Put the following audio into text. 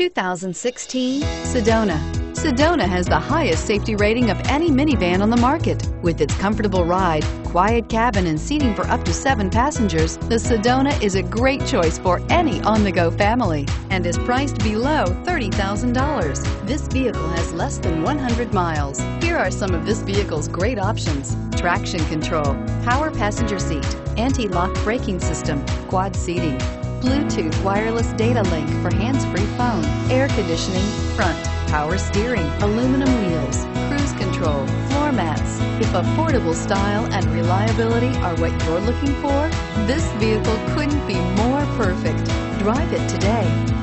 2016 Sedona. Sedona has the highest safety rating of any minivan on the market. With its comfortable ride, quiet cabin, and seating for up to seven passengers, the Sedona is a great choice for any on-the-go family and is priced below $30,000. This vehicle has less than 100 miles. Here are some of this vehicle's great options. Traction control, power passenger seat, anti-lock braking system, quad seating, Bluetooth wireless data link for hands-free phone, air conditioning, front, power steering, aluminum wheels, cruise control, floor mats. If affordable style and reliability are what you're looking for, this vehicle couldn't be more perfect. Drive it today.